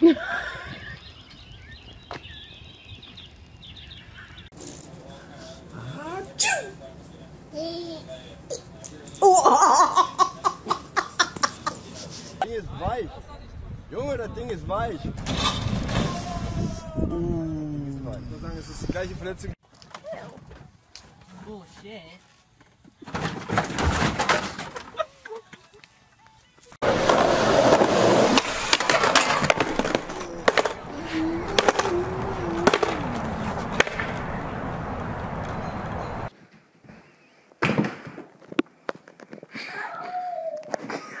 Ding ist weich. Junge, das Ding ist weich. Ich muss sagen, es ist die gleiche Verletzung. Bullshit.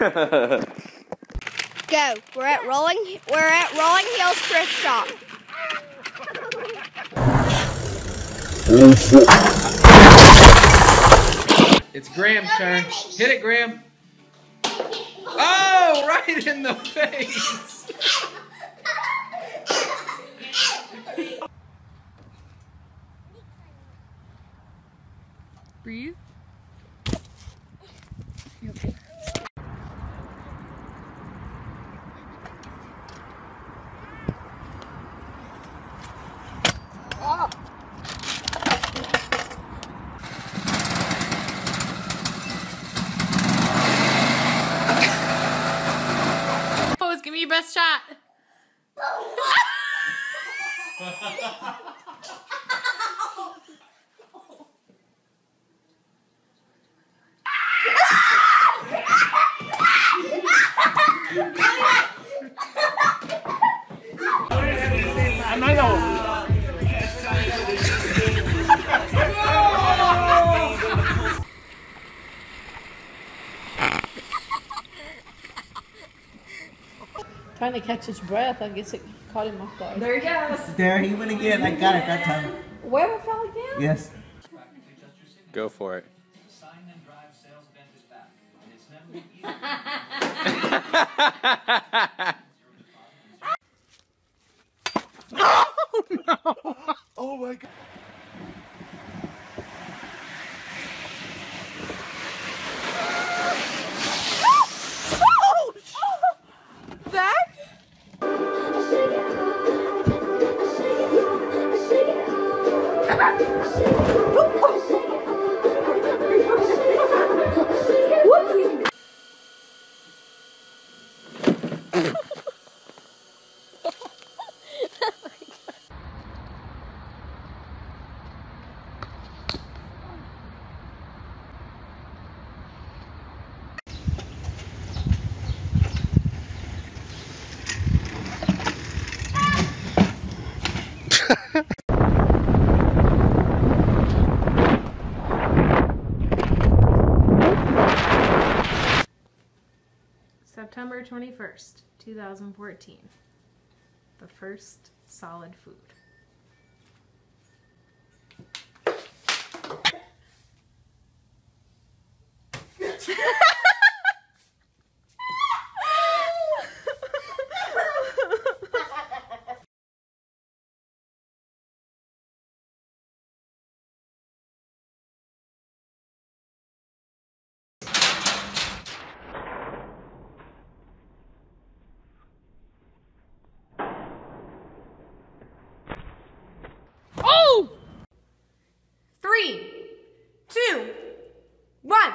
Go. We're at Rolling. We're at Rolling Hills Thrift Shop. It's Graham's turn. Hit it, Graham. Oh, right in the face. Breathe. Pose, give me your best shot. Trying to catch his breath. I guess it caught him off guard. There he goes. There, he went again. I got it that time. Where fell again? Yes. Go for it. oh no! Oh my god. September 21st, 2014. The first solid food. Oh! Three, two, one.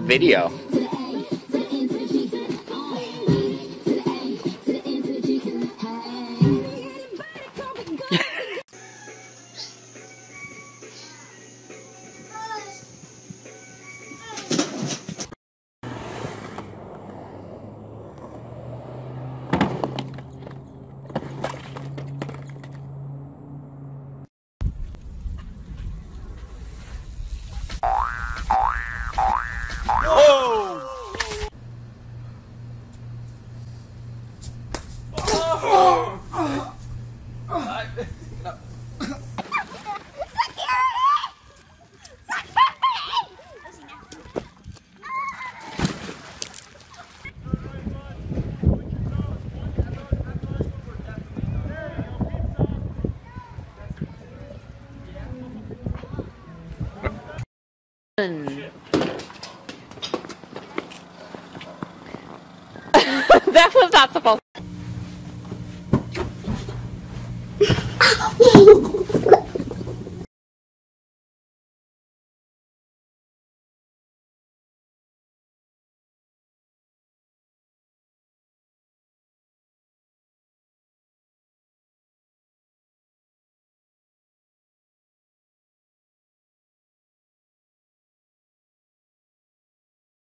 video. that was not supposed